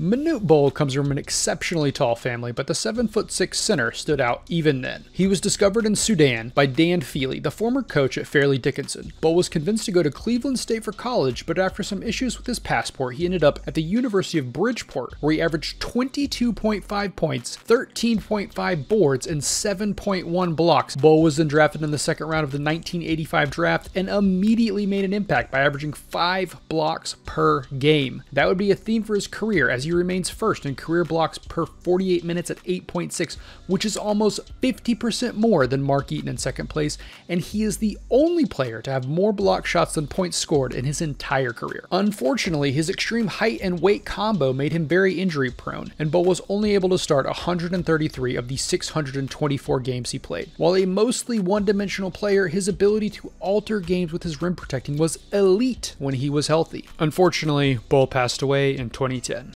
Manute Bol comes from an exceptionally tall family, but the 7 foot 6 center stood out even then. He was discovered in Sudan by Dan Feeley, the former coach at Fairleigh Dickinson. Bol was convinced to go to Cleveland State for college, but after some issues with his passport, he ended up at the University of Bridgeport, where he averaged 22.5 points, 13.5 boards, and 7.1 blocks. Bol was then drafted in the second round of the 1985 draft and immediately made an impact by averaging 5 blocks per game. That would be a theme for his career as he remains first in career blocks per 48 minutes at 8.6, which is almost 50% more than Mark Eaton in second place, and he is the only player to have more block shots than points scored in his entire career. Unfortunately, his extreme height and weight combo made him very injury prone, and Bol was only able to start 133 of the 624 games he played. While a mostly one dimensional player, his ability to alter games with his rim protecting was elite when he was healthy. Unfortunately, Bol passed away in 2010.